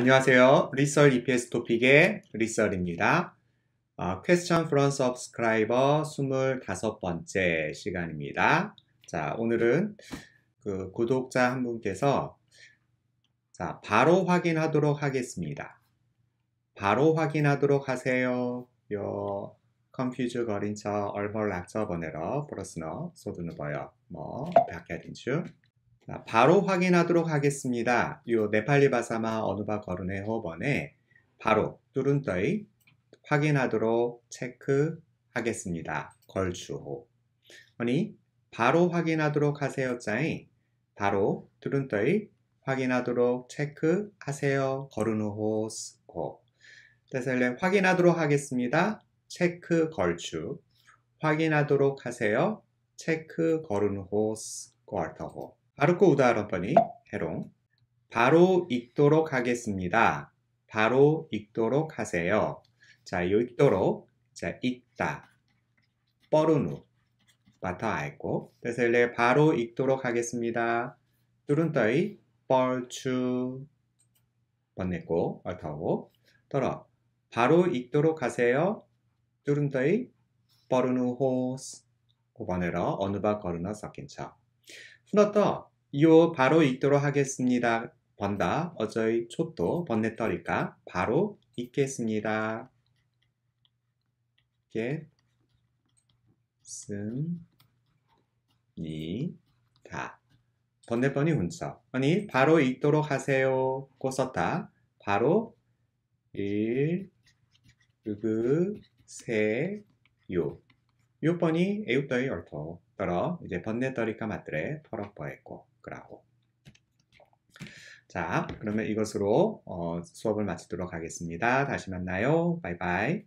안녕하세요. 리썰 EPS 토픽의 리썰입니다. 어, 퀘스천 프론 서브스크라이버 25번째 시간입니다. 자, 오늘은 그 구독자 한 분께서 자, 바로 확인하도록 하겠습니다. 바로 확인하도록 하세요. 요 컴퓨즈 거린 척 얼벌 낙서 번호로 플러스너 소드는 뭐요? 뭐 백해딘주 바로 확인하도록 하겠습니다. 요 네팔리 바사마 어느바 거르네 호번에 바로 뚜룬떠이 확인하도록 체크하겠습니다. 걸주호. 아니 바로 확인하도록 하세요 짜이 바로 뚜룬떠이 확인하도록 체크하세요. 거르누호스호. 그래서 확인하도록 하겠습니다. 체크 걸추. 확인하도록 하세요. 체크 거르누호스 거알터호. 바르코 우다런퍼니 해롱. 바로 읽도록 하겠습니다. 바로 읽도록 하세요. 자, 요 읽도록. 자, 읽다. 뻐르누. 마터 알고 그래서 일레 바로 읽도록 하겠습니다. 뚜른떠이 뻘추. 번냈고 얼터고 떨어. 바로 읽도록 하세요. 뚜른떠이 뻐르누 호스. 5번으로 어느 바 거르나 섞인 척. 후너떠 이오 바로 읽도록 하겠습니다. 번다 어저희 촛도 번네떨이까 바로 읽겠습니다. get 습니다. 번네번이 훈서 아니 바로 읽도록 하세요. 고 썼다. 바로 읽으세요. 요 번이 에웃더이 얼토 떨어 이제 번네떨이까 맞들에 털어버했고 그라고. 자, 그러면 이것으로 어, 수업을 마치도록 하겠습니다. 다시 만나요. 바이바이.